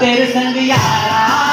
तेरे संग यारा